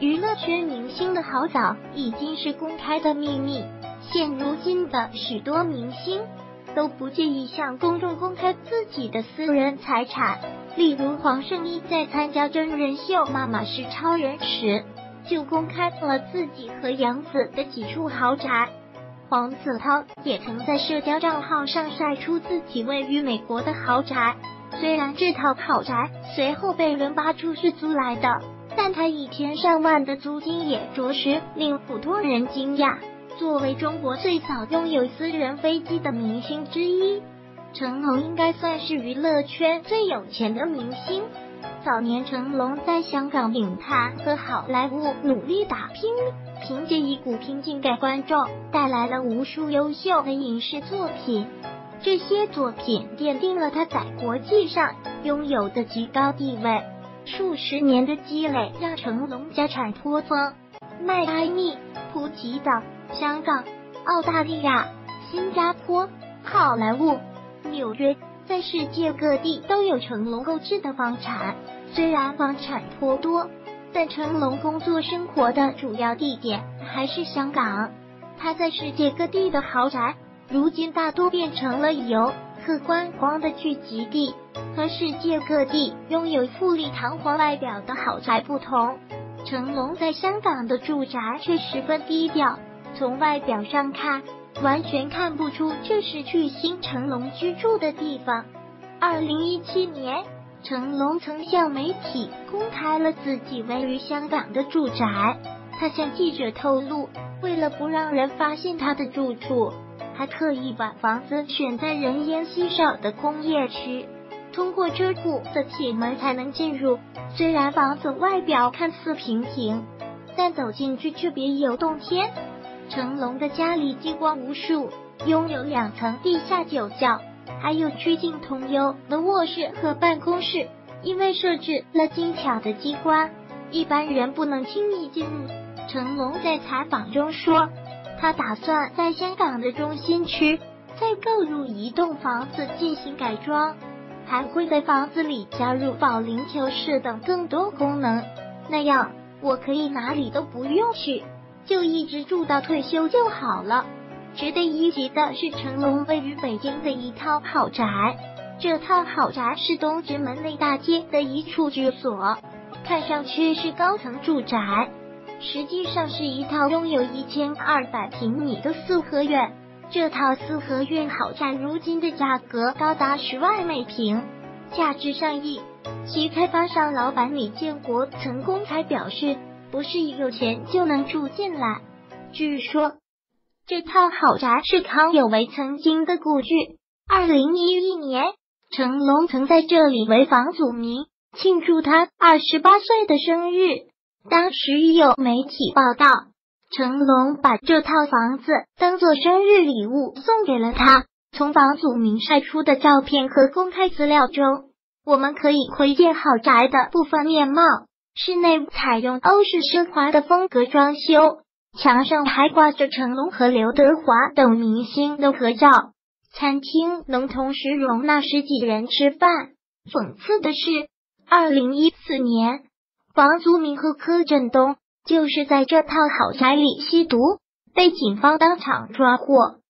娱乐圈明星的好早已经是公开的秘密。现如今的许多明星都不介意向公众公开自己的私人财产，例如黄圣依在参加真人秀《妈妈是超人》时，就公开了自己和杨紫的几处豪宅。黄子韬也曾在社交账号上晒出自己位于美国的豪宅，虽然这套豪宅随后被人扒出是租来的。但他一天上万的租金也着实令普通人惊讶。作为中国最早拥有私人飞机的明星之一，成龙应该算是娱乐圈最有钱的明星。早年成龙在香港影坛和好莱坞努力打拼，凭借一股拼劲给观众带来了无数优秀的影视作品。这些作品奠定了他在国际上拥有的极高地位。数十年的积累让成龙家产颇丰，迈阿密、普吉岛、香港、澳大利亚、新加坡、好莱坞、纽约，在世界各地都有成龙购置的房产。虽然房产颇多，但成龙工作生活的主要地点还是香港。他在世界各地的豪宅，如今大多变成了游客观光的聚集地。和世界各地拥有富丽堂皇外表的豪宅不同，成龙在香港的住宅却十分低调。从外表上看，完全看不出这是巨星成龙居住的地方。二零一七年，成龙曾向媒体公开了自己位于香港的住宅。他向记者透露，为了不让人发现他的住处，还特意把房子选在人烟稀少的工业区。通过遮护的铁门才能进入。虽然房子外表看似平平，但走进去却别有洞天。成龙的家里机关无数，拥有两层地下酒窖，还有曲径通幽的卧室和办公室。因为设置了精巧的机关，一般人不能轻易进入。成龙在采访中说，他打算在香港的中心区再购入一栋房子进行改装。还会在房子里加入保龄球室等更多功能，那样我可以哪里都不用去，就一直住到退休就好了。值得一提的是，成龙位于北京的一套豪宅，这套豪宅是东直门内大街的一处居所，看上去是高层住宅，实际上是一套拥有一千二百平米的四合院。这套四合院豪宅如今的价格高达十万每平，价值上亿。其开发商老板李建国曾公开表示，不是一有钱就能住进来。据说这套豪宅是康有为曾经的故居。二零一一年，成龙曾在这里为房祖名庆祝他二十八岁的生日，当时有媒体报道。成龙把这套房子当做生日礼物送给了他。从房祖名晒出的照片和公开资料中，我们可以窥见豪宅的部分面貌。室内采用欧式奢华的风格装修，墙上还挂着成龙和刘德华等明星的合照。餐厅能同时容纳十几人吃饭。讽刺的是，二零一四年，房祖名和柯震东。就是在这套豪宅里吸毒，被警方当场抓获。